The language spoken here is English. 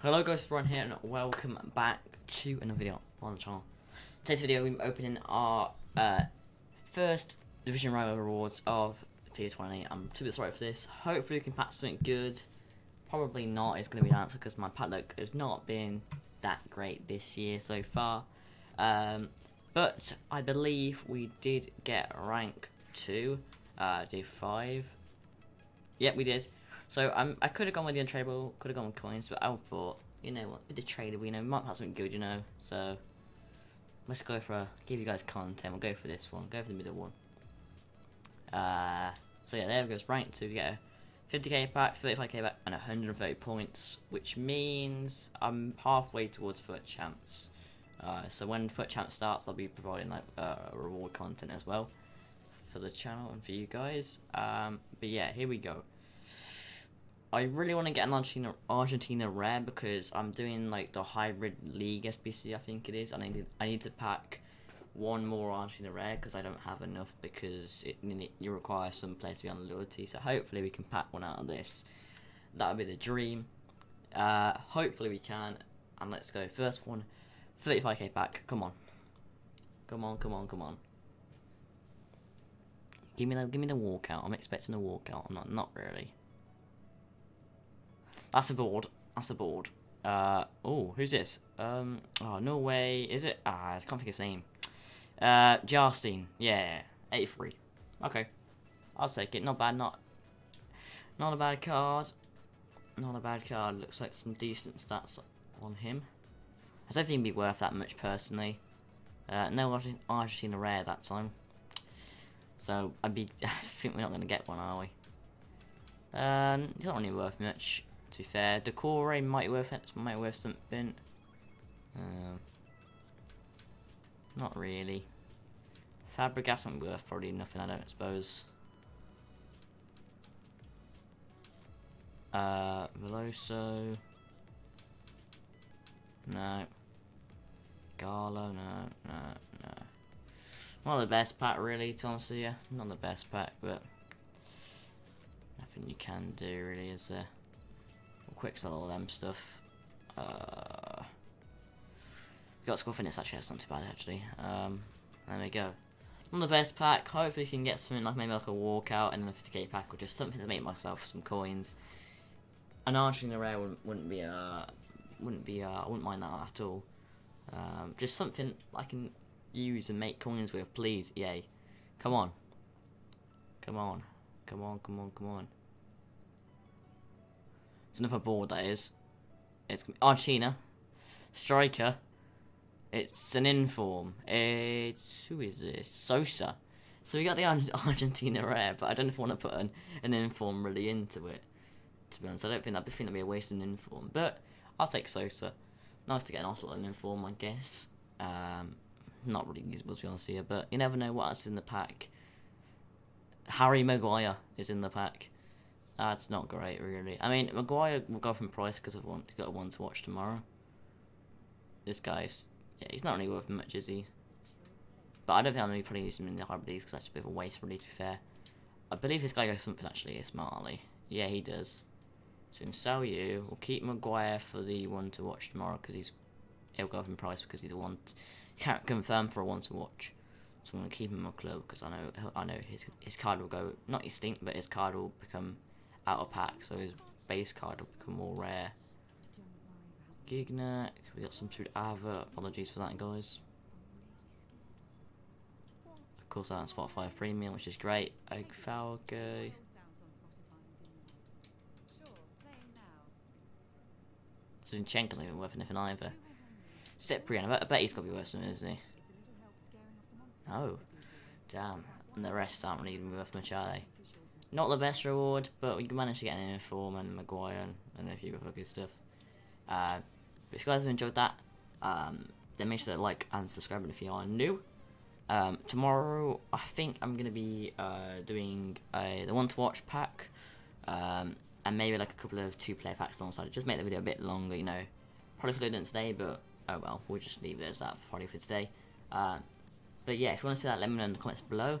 Hello guys, Ryan here and welcome back to another video on the channel. Today's video we're opening our uh, first Division Rival Rewards of P20. I'm super sorry for this. Hopefully we can pack something good. Probably not, it's going to be an answer because my pack padlock has not been that great this year so far. Um, but I believe we did get rank 2, uh, day 5. Yep, we did. So um, I could have gone with the untradeable, could have gone with coins, but I thought, you know what, bit of you know, might have something good, you know. So let's go for a, give you guys content. We'll go for this one, go for the middle one. Uh, so yeah, there it goes right, so We get a 50k pack, 35k back, and 130 points, which means I'm halfway towards FUT champs. Uh, so when FUT champs starts, I'll be providing like uh, reward content as well for the channel and for you guys. Um, but yeah, here we go. I really want to get an Argentina, Argentina rare because I'm doing like the hybrid league SBC I think it is and I need, I need to pack one more Argentina rare because I don't have enough because it, you require some players to be on loyalty so hopefully we can pack one out of this. That would be the dream. Uh, hopefully we can and let's go. First one 35k pack. Come on. Come on come on come on. Give me the give me the walkout. I'm expecting a walkout. I'm not not really that's a board. That's a board. Uh, oh, who's this? Um, oh, no way. Is it? Ah, I can't think of his name. Uh, Jarstein. Yeah, 83. Okay. I'll take it. Not bad, not... Not a bad card. Not a bad card. Looks like some decent stats on him. I don't think he'd be worth that much, personally. Uh, no Argentina rare that time. So, I'd be... I think we're not going to get one, are we? Um, he's not really worth much. To be fair, Decore might worth might worth something. Um, not really. Fabregas be worth probably nothing, I don't suppose. Uh, Veloso. No. Garlo, no, no, no. Not the best pack, really, to honest with you. Not the best pack, but nothing you can do, really, is there? Quick sell all them stuff. Uh, got score fitness actually, that's not too bad actually. Um, there we go. Not the best pack, hopefully we can get something like maybe like a walkout and then a 50k pack or just something to make myself some coins. An Argentina rare wouldn't, wouldn't be uh wouldn't be uh I wouldn't mind that at all. Um, just something I can use and make coins with, please, yay. Come on. Come on. Come on, come on, come on. It's another board, that is. It's Argentina. Striker. It's an inform. It's... Who is this? Sosa. So we got the Argentina rare, but I don't know if I want to put an, an inform really into it. To be honest, I don't think that'd be, think that'd be a waste of an inform. But I'll take Sosa. Nice to get an also an inform, I guess. Um, not really usable to be honest here, but you never know what else is in the pack. Harry Maguire is in the pack. That's not great, really. I mean, Maguire will go up in price because I've got a one to watch tomorrow. This guy's, yeah, he's not really worth much, is he? But I don't think I'm going to be putting him in the hybrids because that's a bit of a waste, really, to be fair. I believe this guy goes something actually smartly. Yeah, he does. So we can sell you. We'll keep Maguire for the one to watch tomorrow because he's he'll go up in price because he's the one can't confirm for a one to watch. So I'm gonna keep him in my club because I know I know his his card will go not extinct, but his card will become out of pack, so his base card will become more rare. Gignac, we got some Ava, apologies for that guys. Of course that's Spotify Premium, which is great. Egg Falco. Zinchenko not even worth anything either. Cyprien, I bet, he's got to be worse than me, isn't he? Oh, damn. And the rest aren't really even worth much, are they? Not the best reward, but we managed to get an inform and Maguire and, and a few other good stuff. Uh, if you guys have enjoyed that, um, then make sure to like and subscribe if you are new. Um, tomorrow, I think I'm going to be uh, doing a, the one to watch pack, um, and maybe like a couple of two player packs alongside it. Just make the video a bit longer, you know. Probably done it today, but oh well, we'll just leave it as that for probably for today. Uh, but yeah, if you want to see that, let me know in the comments below